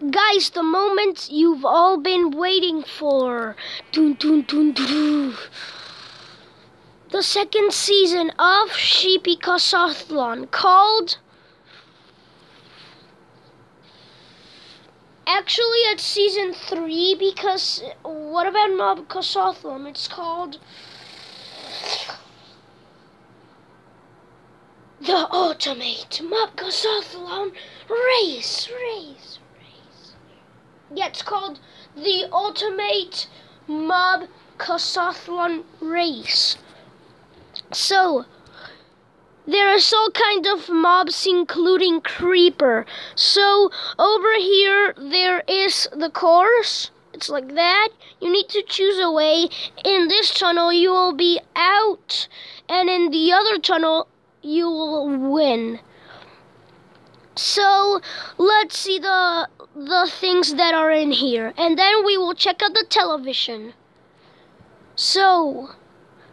Guys, the moment you've all been waiting for. Dun, dun, dun, dun. The second season of Sheepy Kasathlon called. Actually, it's season three because what about Mob Kasathlon? It's called. The Ultimate Mob Kasathlon Race, Race, Race. Yeah, it's called the Ultimate Mob Kasathlon Race. So, there are all kind of mobs, including Creeper. So, over here, there is the course. It's like that. You need to choose a way. In this tunnel, you will be out. And in the other tunnel, you will win. So, let's see the the things that are in here. And then we will check out the television. So,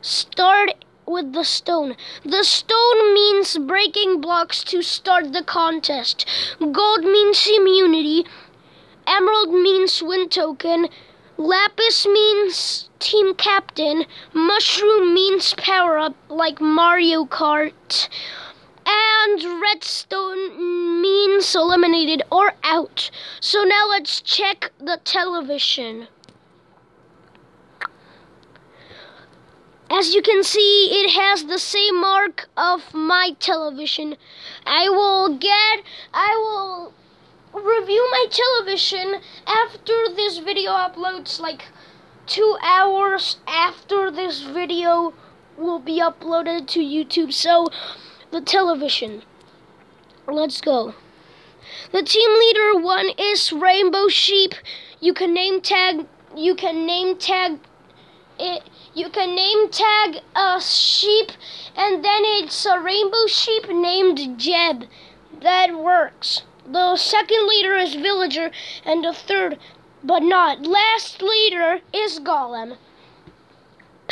start with the stone. The stone means breaking blocks to start the contest. Gold means immunity. Emerald means win token. Lapis means team captain. Mushroom means power up like Mario Kart. And redstone means eliminated or out. So now let's check the television. As you can see, it has the same mark of my television. I will get, I will review my television after this video uploads, like two hours after this video will be uploaded to YouTube. So, the television. Let's go. The team leader one is Rainbow Sheep. You can name tag, you can name tag it you can name tag a sheep and then it's a rainbow sheep named Jeb. That works. The second leader is villager and the third but not last leader is golem.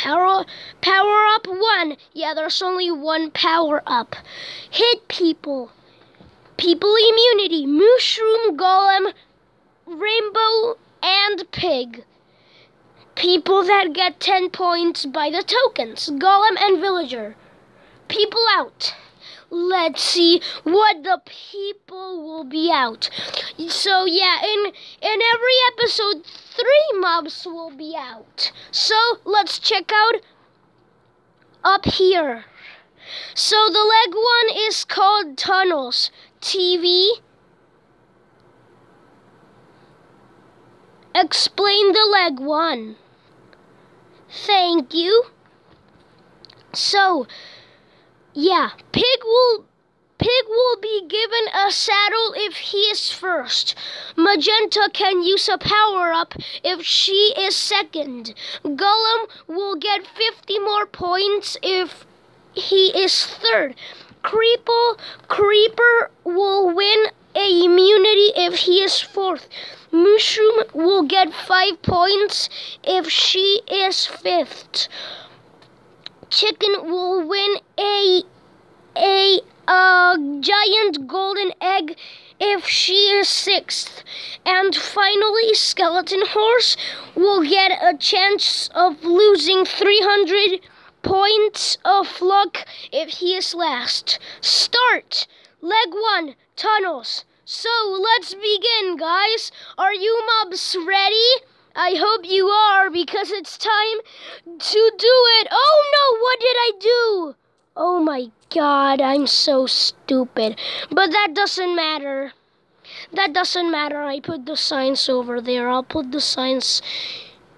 Power power up 1. Yeah, there's only one power up. Hit people. People immunity, mushroom golem, rainbow and pig people that get 10 points by the tokens Golem and Villager. People out. Let's see what the people will be out. So yeah, in in every episode, three mobs will be out. So let's check out up here. So the leg one is called Tunnels TV. Explain the leg one. Thank you. So, yeah, Pig will Pig will be given a saddle if he is first. Magenta can use a power up if she is second. Golem will get 50 more points if he is third. Creeper Creeper will win a immunity if he is fourth. Mushroom will get five points if she is fifth. Chicken will win a a a giant golden egg if she is sixth. And finally, Skeleton Horse will get a chance of losing 300 points of luck if he is last. Start! Leg 1, Tunnels. So let's begin, guys. Are you mobs ready? I hope you are because it's time to do it. Oh no, what did I do? Oh my god, I'm so stupid. But that doesn't matter. That doesn't matter. I put the signs over there. I'll put the signs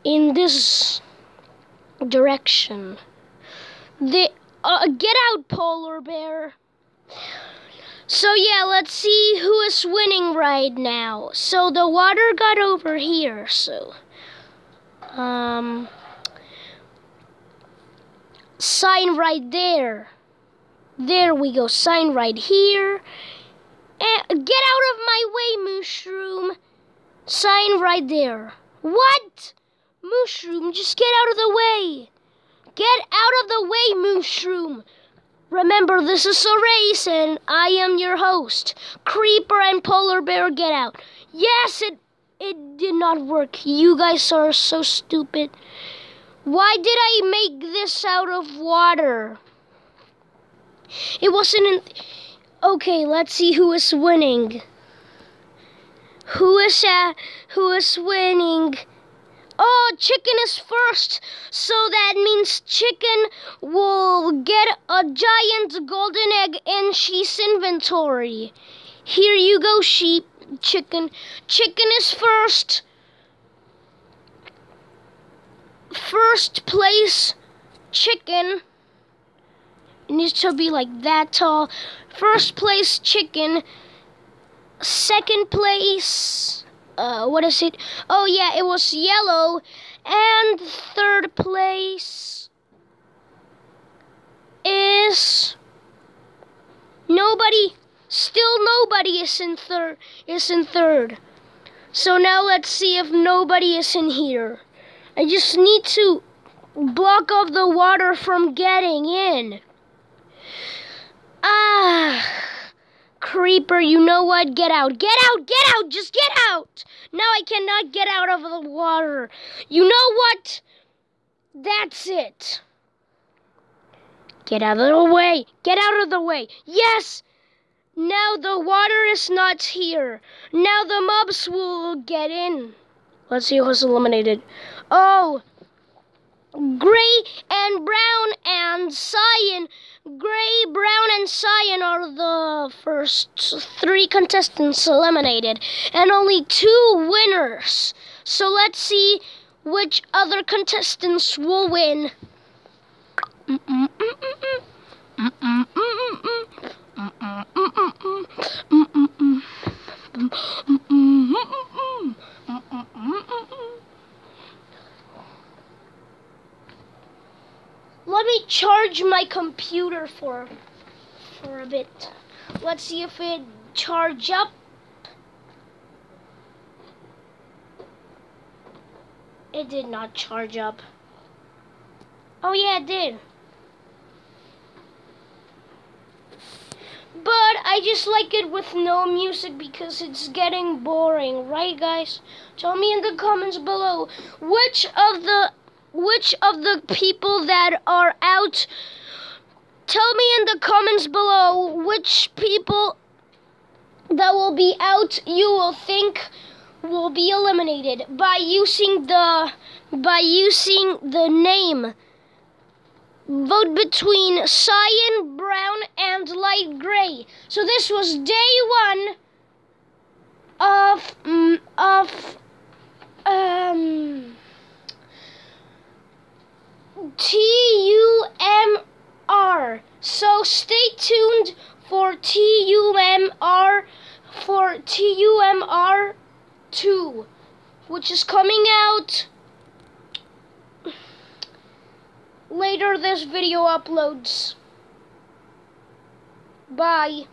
in this direction. The uh, get out, polar bear. So yeah, let's see who is winning right now. So the water got over here, so um sign right there. There we go. Sign right here. And get out of my way, mushroom. Sign right there. What? Mushroom, just get out of the way. Get out of the way, mushroom. Remember, this is a race, and I am your host. Creeper and Polar Bear, get out. Yes, it it did not work. You guys are so stupid. Why did I make this out of water? It wasn't in... Okay, let's see who is winning. Who is uh, who is winning? Oh, chicken is first. So that means chicken will get a giant golden egg in sheep's inventory. Here you go, sheep. Chicken. Chicken is first. First place, chicken. It needs to be like that tall. First place, chicken. Second place, uh, what is it? Oh yeah, it was yellow. And third place is nobody. Still nobody is in third. Is in third. So now let's see if nobody is in here. I just need to block off the water from getting in. Ah. Creeper, you know what? Get out. Get out. Get out. Just get out. Now I cannot get out of the water. You know what? That's it. Get out of the way. Get out of the way. Yes. Now the water is not here. Now the mobs will get in. Let's see who's eliminated. Oh, gray and brown and cyan. Gray, brown, and cyan are the first three contestants eliminated, and only two winners. So let's see which other contestants will win. Charge my computer for for a bit. Let's see if it charge up. It did not charge up. Oh yeah, it did. But I just like it with no music because it's getting boring, right guys? Tell me in the comments below which of the which of the people that are out tell me in the comments below which people that will be out you will think will be eliminated by using the by using the name. Vote between cyan brown and light gray. So this was day one of of um, of um T-U-M-R. So stay tuned for T-U-M-R for T-U-M-R 2, which is coming out later this video uploads. Bye.